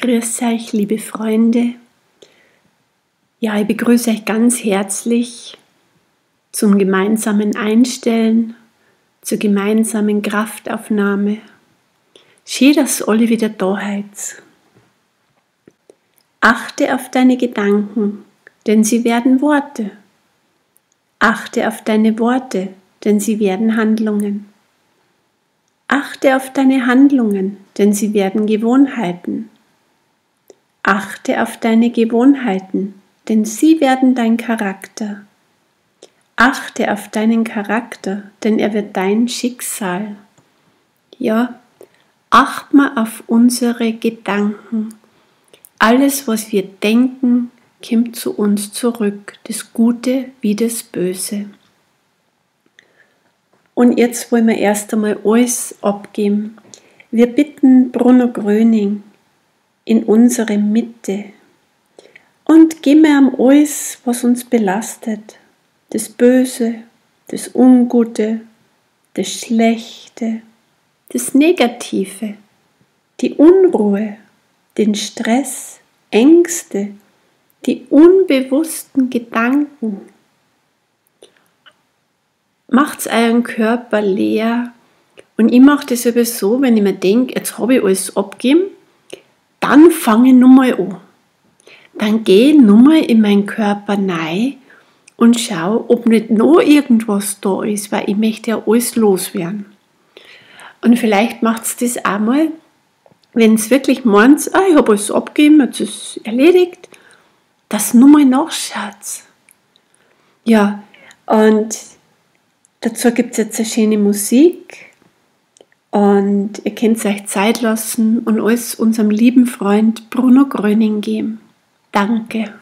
Grüß euch, liebe Freunde. Ja, ich begrüße euch ganz herzlich zum gemeinsamen Einstellen, zur gemeinsamen Kraftaufnahme. Schön, dass alle wieder da seid. Achte auf deine Gedanken, denn sie werden Worte. Achte auf deine Worte, denn sie werden Handlungen. Achte auf deine Handlungen, denn sie werden Gewohnheiten. Achte auf deine Gewohnheiten, denn sie werden dein Charakter. Achte auf deinen Charakter, denn er wird dein Schicksal. Ja, acht mal auf unsere Gedanken. Alles, was wir denken, kommt zu uns zurück, das Gute wie das Böse. Und jetzt wollen wir erst einmal alles abgeben. Wir bitten Bruno Gröning, in unsere Mitte und gehen wir am alles, was uns belastet, das Böse, das Ungute, das Schlechte, das Negative, die Unruhe, den Stress, Ängste, die unbewussten Gedanken. Macht's euren Körper leer. Und ich mache das sowieso, wenn ich mir denke, jetzt habe ich alles abgegeben, dann fange ich nochmal an. Dann gehe ich nochmal in meinen Körper rein und schaue, ob nicht noch irgendwas da ist, weil ich möchte ja alles loswerden. Und vielleicht macht es das einmal, wenn es wirklich meint, ah, ich habe alles abgegeben, jetzt ist es erledigt, dass nochmal nachschaut. Ja, und dazu gibt es jetzt eine schöne Musik. Und ihr könnt euch Zeit lassen und alles unserem lieben Freund Bruno Gröning geben. Danke.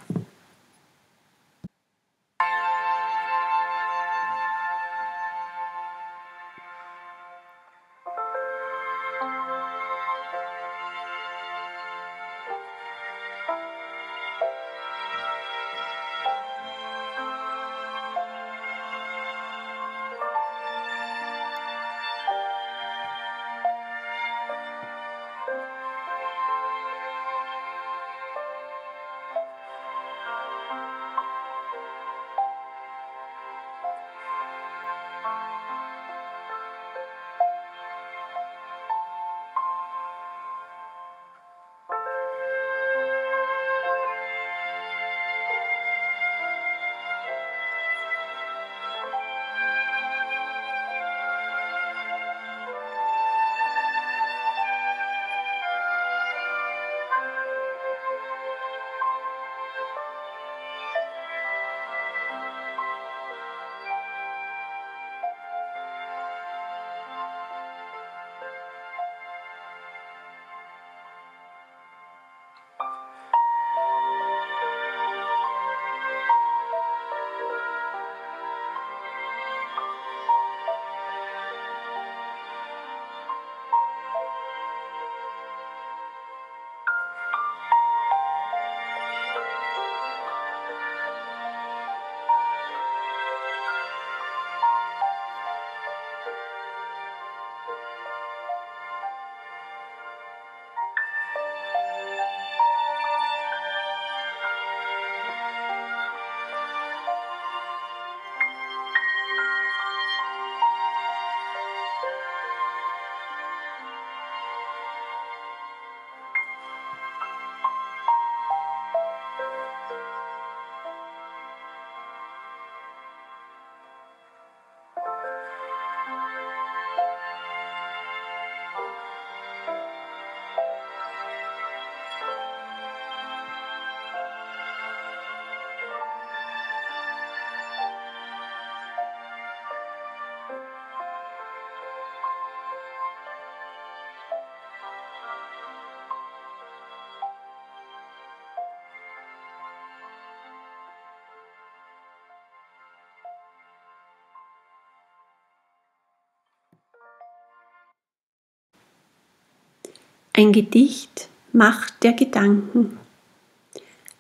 Ein Gedicht Macht der Gedanken.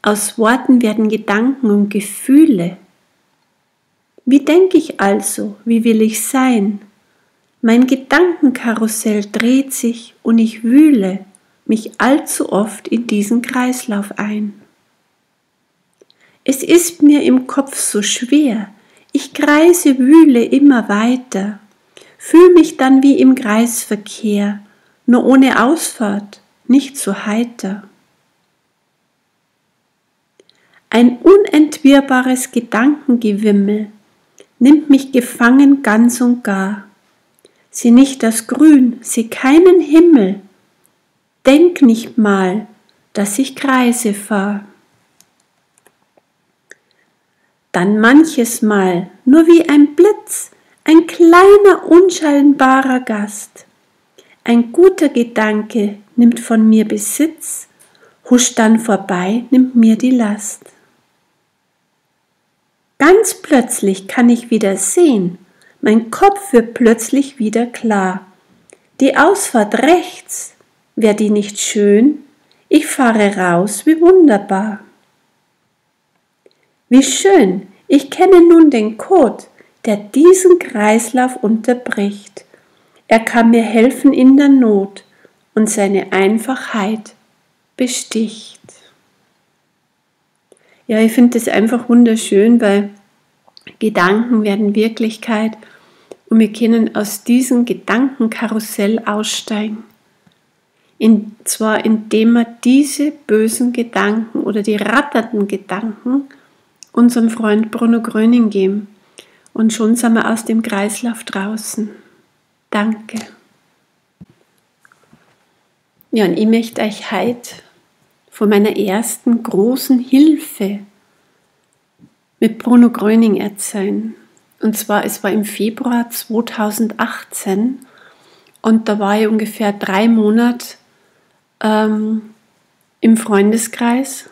Aus Worten werden Gedanken und Gefühle. Wie denke ich also, wie will ich sein? Mein Gedankenkarussell dreht sich und ich wühle, mich allzu oft in diesen Kreislauf ein. Es ist mir im Kopf so schwer, ich kreise, wühle immer weiter, fühl mich dann wie im Kreisverkehr, nur ohne Ausfahrt, nicht so heiter. Ein unentwirrbares Gedankengewimmel nimmt mich gefangen ganz und gar. Sieh nicht das Grün, sieh keinen Himmel, denk nicht mal, dass ich Kreise fahr. Dann manches Mal, nur wie ein Blitz, ein kleiner unscheinbarer Gast. Ein guter Gedanke nimmt von mir Besitz, huscht dann vorbei, nimmt mir die Last. Ganz plötzlich kann ich wieder sehen, mein Kopf wird plötzlich wieder klar. Die Ausfahrt rechts, wär die nicht schön? Ich fahre raus, wie wunderbar. Wie schön, ich kenne nun den Code, der diesen Kreislauf unterbricht. Er kann mir helfen in der Not und seine Einfachheit besticht. Ja, ich finde das einfach wunderschön, weil Gedanken werden Wirklichkeit und wir können aus diesem Gedankenkarussell aussteigen. Und zwar indem wir diese bösen Gedanken oder die ratternden Gedanken unserem Freund Bruno Gröning geben. Und schon sind wir aus dem Kreislauf draußen. Danke. Ja, und ich möchte euch heute von meiner ersten großen Hilfe mit Bruno Gröning erzählen. Und zwar, es war im Februar 2018 und da war ich ungefähr drei Monate ähm, im Freundeskreis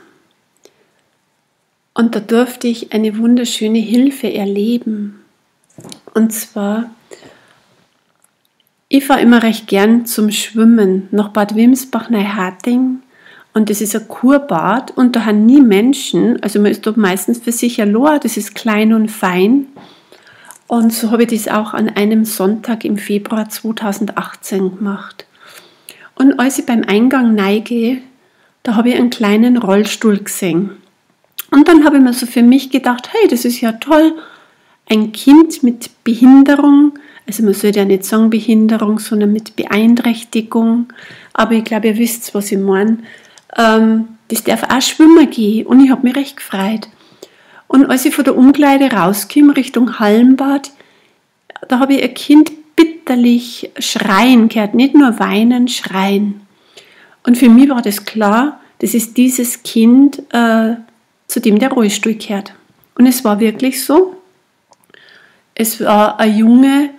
und da durfte ich eine wunderschöne Hilfe erleben. Und zwar, ich fahre immer recht gern zum Schwimmen nach Bad Wimsbach-Neuharting und das ist ein Kurbad und da haben nie Menschen, also man ist dort meistens für sich allein, das ist klein und fein. Und so habe ich das auch an einem Sonntag im Februar 2018 gemacht. Und als ich beim Eingang neige, da habe ich einen kleinen Rollstuhl gesehen. Und dann habe ich mir so für mich gedacht, hey, das ist ja toll, ein Kind mit Behinderung, also man sollte ja nicht sagen Behinderung, sondern mit Beeinträchtigung, aber ich glaube, ihr wisst, was ich meine, ähm, das darf auch schwimmen gehen und ich habe mich recht gefreut. Und als ich von der Umkleide rauskomme Richtung Hallenbad, da habe ich ein Kind bitterlich schreien gehört, nicht nur weinen, schreien. Und für mich war das klar, das ist dieses Kind, äh, zu dem der Rollstuhl gehört. Und es war wirklich so. Es war ein Junge,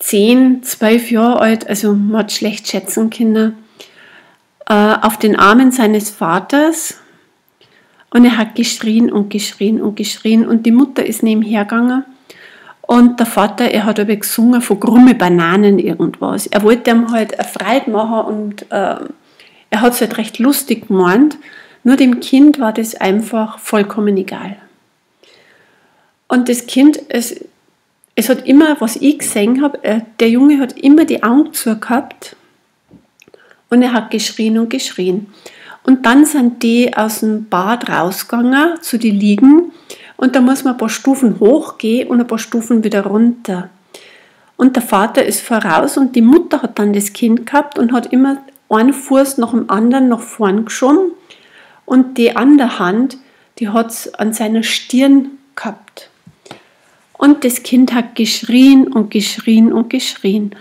10, 12 Jahre alt, also man hat schlecht schätzen können, äh, auf den Armen seines Vaters und er hat geschrien und geschrien und geschrien und die Mutter ist nebenher gegangen und der Vater, er hat aber gesungen von krumme Bananen irgendwas. Er wollte ihm halt eine Freude machen und äh, er hat es halt recht lustig gemeint, nur dem Kind war das einfach vollkommen egal. Und das Kind, es, es hat immer, was ich gesehen habe, äh, der Junge hat immer die Augen zu gehabt und er hat geschrien und geschrien. Und dann sind die aus dem Bad rausgegangen zu den Liegen und da muss man ein paar Stufen hochgehen und ein paar Stufen wieder runter. Und der Vater ist voraus und die Mutter hat dann das Kind gehabt und hat immer einen Fuß nach dem anderen nach vorn geschoben und die andere Hand, die hat es an seiner Stirn gehabt. Und das Kind hat geschrien und geschrien und geschrien.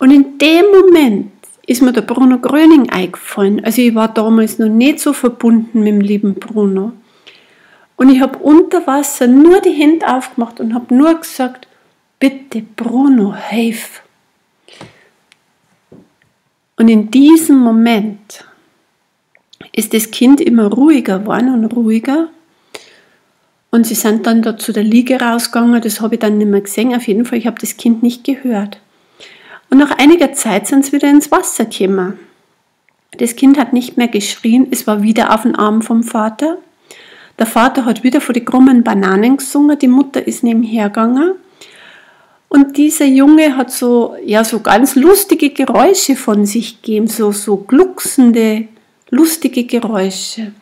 Und in dem Moment ist mir der Bruno Gröning eingefallen. Also ich war damals noch nicht so verbunden mit dem lieben Bruno. Und ich habe unter Wasser nur die Hände aufgemacht und habe nur gesagt, bitte Bruno, hilf. Und in diesem Moment ist das Kind immer ruhiger geworden und ruhiger. Und sie sind dann da zu der Liege rausgegangen, das habe ich dann nicht mehr gesehen. Auf jeden Fall, ich habe das Kind nicht gehört. Und nach einiger Zeit sind sie wieder ins Wasser gekommen. Das Kind hat nicht mehr geschrien, es war wieder auf dem Arm vom Vater. Der Vater hat wieder vor die krummen Bananen gesungen, die Mutter ist nebenher gegangen. Und dieser Junge hat so, ja, so ganz lustige Geräusche von sich gegeben, so, so glucksende, lustige Geräusche.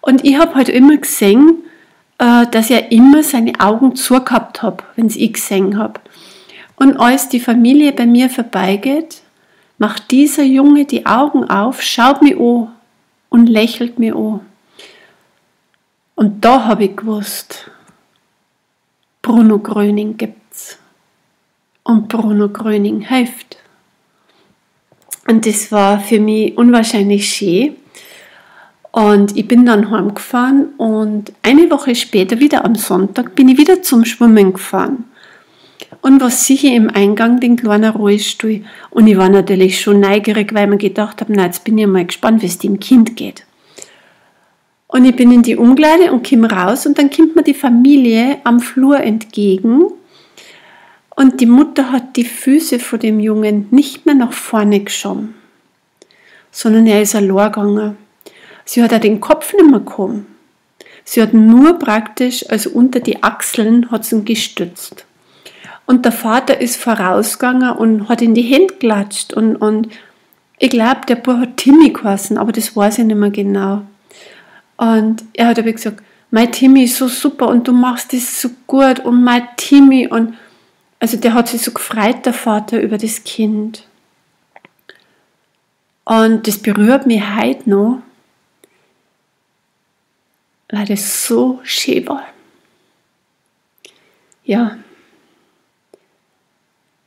Und ich habe halt immer gesehen, äh, dass er immer seine Augen zugehabt hat, wenn ich gesehen habe. Und als die Familie bei mir vorbeigeht, macht dieser Junge die Augen auf, schaut mir an und lächelt mir an. Und da habe ich gewusst, Bruno Gröning gibt's. Und Bruno Gröning hilft. Und das war für mich unwahrscheinlich schön. Und ich bin dann heimgefahren und eine Woche später, wieder am Sonntag, bin ich wieder zum Schwimmen gefahren. Und was sicher im Eingang den kleinen Rollstuhl. Und ich war natürlich schon neugierig, weil ich mir gedacht habe, na, jetzt bin ich mal gespannt, wie es dem Kind geht. Und ich bin in die Umkleide und komme raus und dann kommt mir die Familie am Flur entgegen. Und die Mutter hat die Füße von dem Jungen nicht mehr nach vorne geschoben, sondern er ist allein gegangen. Sie hat auch den Kopf nicht mehr gekommen. Sie hat nur praktisch, also unter die Achseln, hat sie ihn gestützt. Und der Vater ist vorausgegangen und hat in die Hände klatscht. Und, und ich glaube, der Bub hat Timmy geheißen, aber das weiß ich nicht mehr genau. Und er hat aber gesagt, mein Timmy ist so super und du machst das so gut und mein Timmy. Und also der hat sich so gefreut, der Vater, über das Kind. Und das berührt mich heute noch, weil das so schön war. Ja,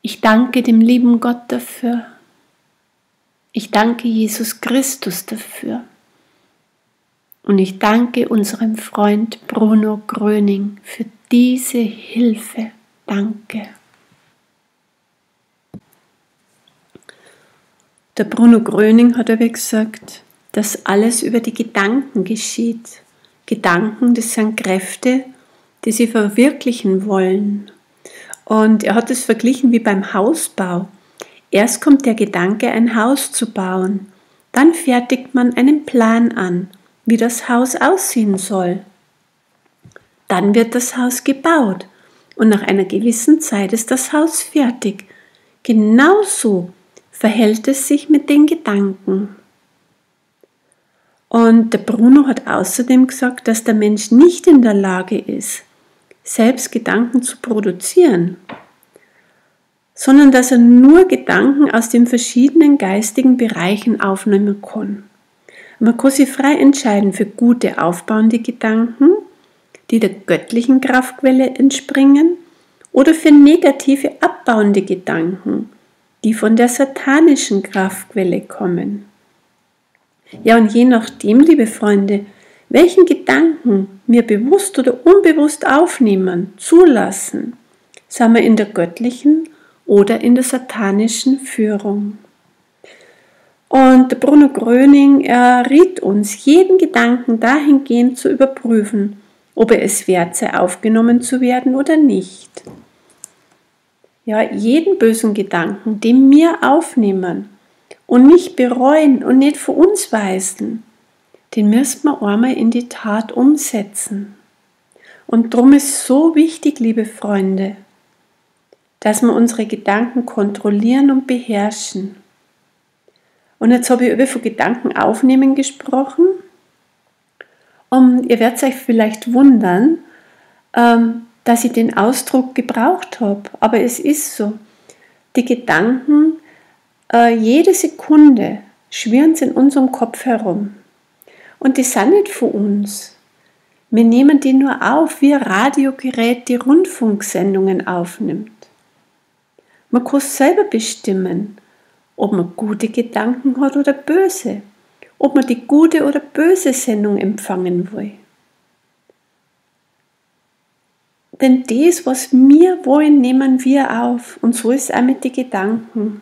ich danke dem lieben Gott dafür. Ich danke Jesus Christus dafür. Und ich danke unserem Freund Bruno Gröning für diese Hilfe. Danke. Der Bruno Gröning hat aber gesagt, dass alles über die Gedanken geschieht. Gedanken, das sind Kräfte, die sie verwirklichen wollen. Und er hat es verglichen wie beim Hausbau. Erst kommt der Gedanke, ein Haus zu bauen. Dann fertigt man einen Plan an wie das Haus aussehen soll. Dann wird das Haus gebaut und nach einer gewissen Zeit ist das Haus fertig. Genauso verhält es sich mit den Gedanken. Und der Bruno hat außerdem gesagt, dass der Mensch nicht in der Lage ist, selbst Gedanken zu produzieren, sondern dass er nur Gedanken aus den verschiedenen geistigen Bereichen aufnehmen kann. Man kann sich frei entscheiden für gute aufbauende Gedanken, die der göttlichen Kraftquelle entspringen, oder für negative abbauende Gedanken, die von der satanischen Kraftquelle kommen. Ja, und je nachdem, liebe Freunde, welchen Gedanken wir bewusst oder unbewusst aufnehmen, zulassen, sind wir in der göttlichen oder in der satanischen Führung. Und Bruno Gröning er riet uns, jeden Gedanken dahingehend zu überprüfen, ob er es wert sei, aufgenommen zu werden oder nicht. Ja, jeden bösen Gedanken, den wir aufnehmen und nicht bereuen und nicht vor uns weisen, den müssen wir einmal in die Tat umsetzen. Und darum ist so wichtig, liebe Freunde, dass wir unsere Gedanken kontrollieren und beherrschen. Und jetzt habe ich über von Gedanken aufnehmen gesprochen. Und ihr werdet euch vielleicht wundern, ähm, dass ich den Ausdruck gebraucht habe. Aber es ist so. Die Gedanken, äh, jede Sekunde schwirren sie in unserem Kopf herum. Und die sind nicht von uns. Wir nehmen die nur auf, wie ein Radiogerät die Rundfunksendungen aufnimmt. Man kann selber bestimmen, ob man gute Gedanken hat oder böse, ob man die gute oder böse Sendung empfangen will. Denn das, was wir wollen, nehmen wir auf. Und so ist es auch mit den Gedanken.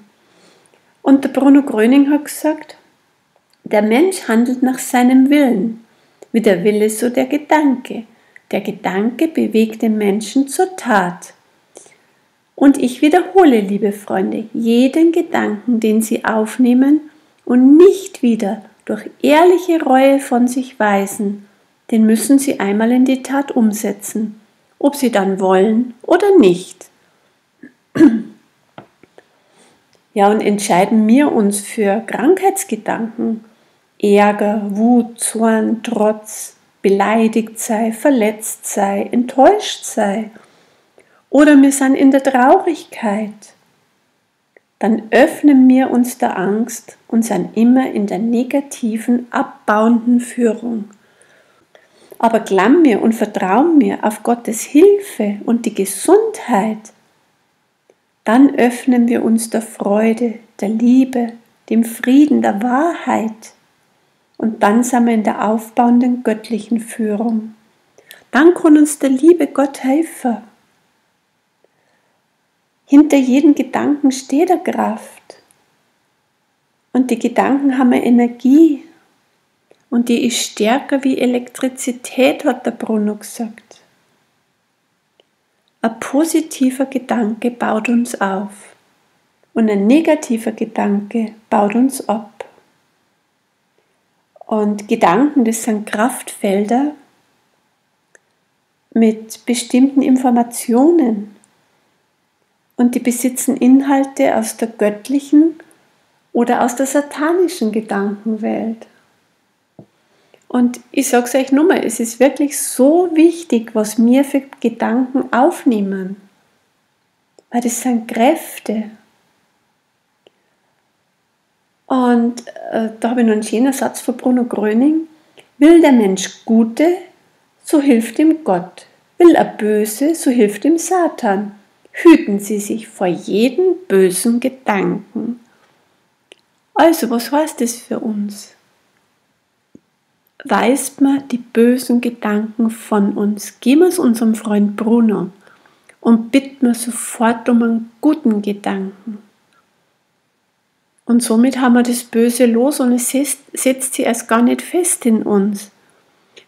Und der Bruno Gröning hat gesagt, der Mensch handelt nach seinem Willen. Wie der Wille, so der Gedanke. Der Gedanke bewegt den Menschen zur Tat. Und ich wiederhole, liebe Freunde, jeden Gedanken, den Sie aufnehmen und nicht wieder durch ehrliche Reue von sich weisen, den müssen Sie einmal in die Tat umsetzen, ob Sie dann wollen oder nicht. Ja, und entscheiden wir uns für Krankheitsgedanken, Ärger, Wut, Zorn, Trotz, beleidigt sei, verletzt sei, enttäuscht sei, oder wir sind in der Traurigkeit, dann öffnen wir uns der Angst und sind immer in der negativen, abbauenden Führung. Aber glauben wir und vertrauen wir auf Gottes Hilfe und die Gesundheit, dann öffnen wir uns der Freude, der Liebe, dem Frieden, der Wahrheit. Und dann sind wir in der aufbauenden göttlichen Führung. Dann kann uns der liebe Gott helfen. Hinter jedem Gedanken steht eine Kraft. Und die Gedanken haben eine Energie. Und die ist stärker wie Elektrizität, hat der Bruno gesagt. Ein positiver Gedanke baut uns auf und ein negativer Gedanke baut uns ab. Und Gedanken, das sind Kraftfelder mit bestimmten Informationen und die besitzen Inhalte aus der göttlichen oder aus der satanischen Gedankenwelt. Und ich sage es euch nochmal, es ist wirklich so wichtig, was wir für Gedanken aufnehmen. Weil das sind Kräfte. Und äh, da habe ich noch einen schönen Satz von Bruno Gröning. Will der Mensch Gute, so hilft ihm Gott. Will er Böse, so hilft ihm Satan hüten Sie sich vor jedem bösen Gedanken. Also, was heißt das für uns? Weist man die bösen Gedanken von uns, geben wir es unserem Freund Bruno und bitten wir sofort um einen guten Gedanken. Und somit haben wir das Böse los und es setzt sich erst gar nicht fest in uns.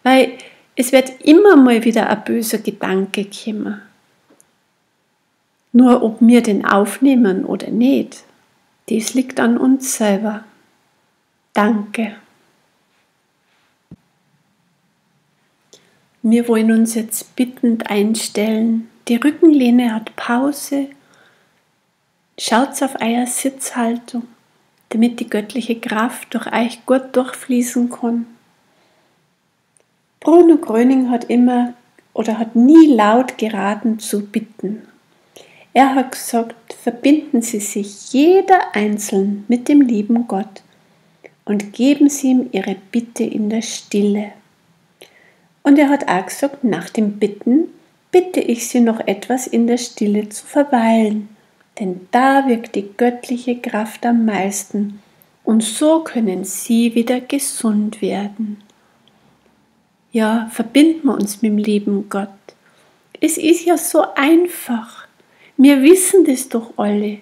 Weil es wird immer mal wieder ein böser Gedanke kommen. Nur ob wir den aufnehmen oder nicht, dies liegt an uns selber. Danke. Wir wollen uns jetzt bittend einstellen. Die Rückenlehne hat Pause. Schaut auf eure Sitzhaltung, damit die göttliche Kraft durch euch gut durchfließen kann. Bruno Gröning hat immer oder hat nie laut geraten zu bitten. Er hat gesagt, verbinden Sie sich jeder einzeln mit dem lieben Gott und geben Sie ihm Ihre Bitte in der Stille. Und er hat auch gesagt, nach dem Bitten bitte ich Sie noch etwas in der Stille zu verweilen, denn da wirkt die göttliche Kraft am meisten und so können Sie wieder gesund werden. Ja, verbinden wir uns mit dem lieben Gott. Es ist ja so einfach. Wir wissen das doch alle.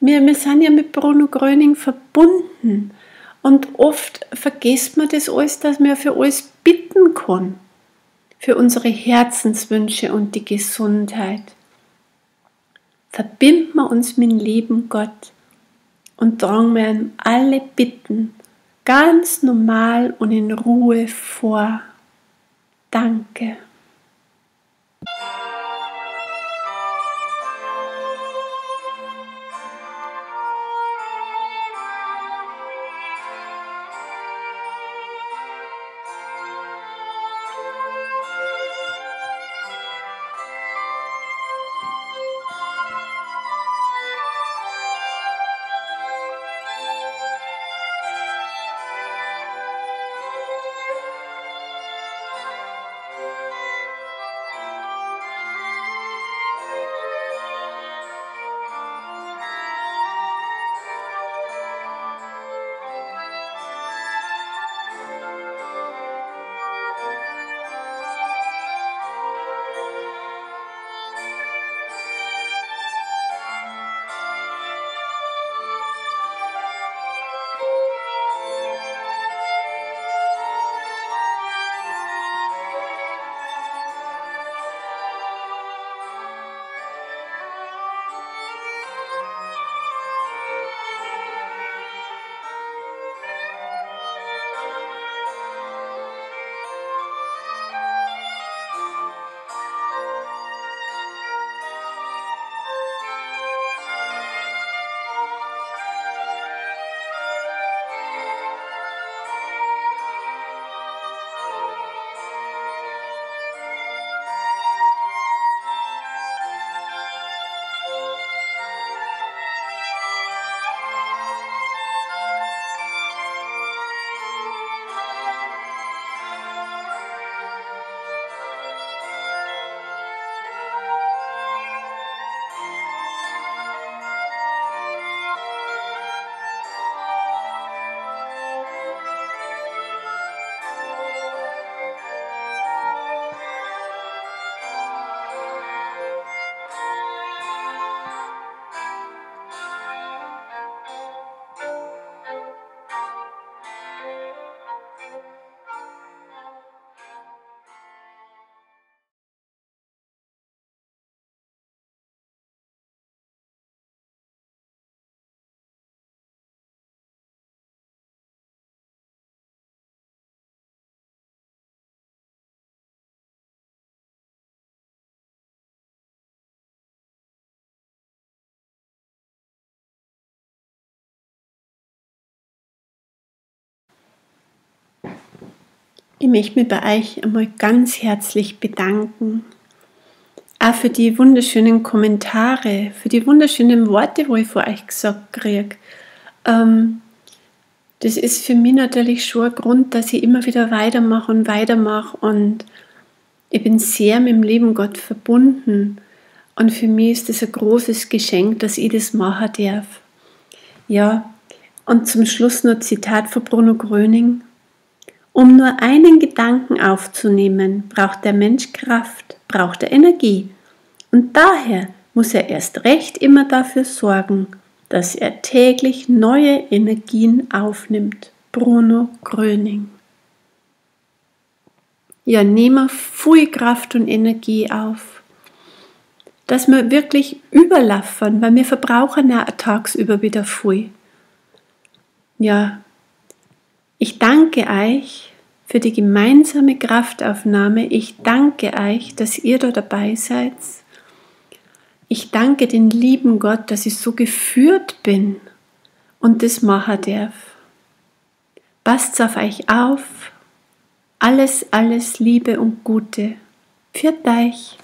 Wir, wir sind ja mit Bruno Gröning verbunden. Und oft vergisst man das alles, dass man für alles bitten kann. Für unsere Herzenswünsche und die Gesundheit. Verbinden wir uns mit dem lieben Gott und tragen wir ihm alle Bitten ganz normal und in Ruhe vor. Danke. Ich möchte mich bei euch einmal ganz herzlich bedanken. Auch für die wunderschönen Kommentare, für die wunderschönen Worte, wo ich vor euch gesagt kriege. Ähm, das ist für mich natürlich schon ein Grund, dass ich immer wieder weitermache und weitermache. Und ich bin sehr mit dem lieben Gott verbunden. Und für mich ist das ein großes Geschenk, dass ich das machen darf. Ja, und zum Schluss noch ein Zitat von Bruno Gröning. Um nur einen Gedanken aufzunehmen, braucht der Mensch Kraft, braucht er Energie. Und daher muss er erst recht immer dafür sorgen, dass er täglich neue Energien aufnimmt. Bruno Gröning. Ja, nehmen wir viel Kraft und Energie auf. Dass wir wirklich überlaffern, weil wir verbrauchen ja tagsüber wieder viel. Ja, ich danke euch für die gemeinsame Kraftaufnahme. Ich danke euch, dass ihr da dabei seid. Ich danke den lieben Gott, dass ich so geführt bin und das machen darf. Passt auf euch auf. Alles, alles Liebe und Gute. Für euch.